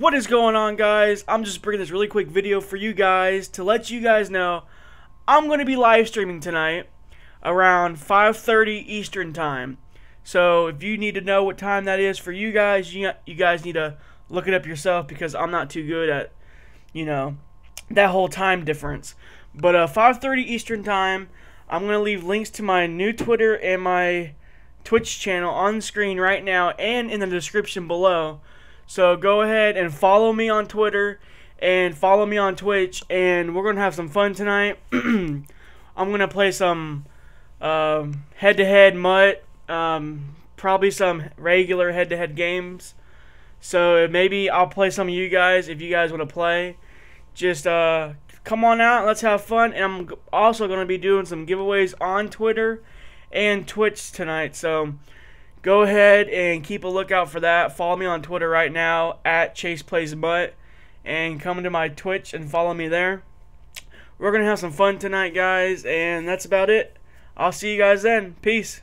What is going on guys? I'm just bringing this really quick video for you guys to let you guys know I'm going to be live streaming tonight around 5:30 Eastern time. So if you need to know what time that is for you guys, you you guys need to look it up yourself because I'm not too good at you know that whole time difference. But uh 5:30 Eastern time, I'm going to leave links to my new Twitter and my Twitch channel on screen right now and in the description below. So go ahead and follow me on Twitter and follow me on Twitch, and we're gonna have some fun tonight. I'm gonna play some um, head-to-head MUT, um, probably some regular head-to-head games. So maybe I'll play some of you guys if you guys want to play. Just uh, come on out, let's have fun. And I'm also gonna be doing some giveaways on Twitter and Twitch tonight. So go ahead and keep a lookout for that. Follow me on Twitter right now at Chase Plays MUT and come to my Twitch and follow me there. We're gonna have some fun tonight, guys, and that's about it. I'll see you guys then. Peace.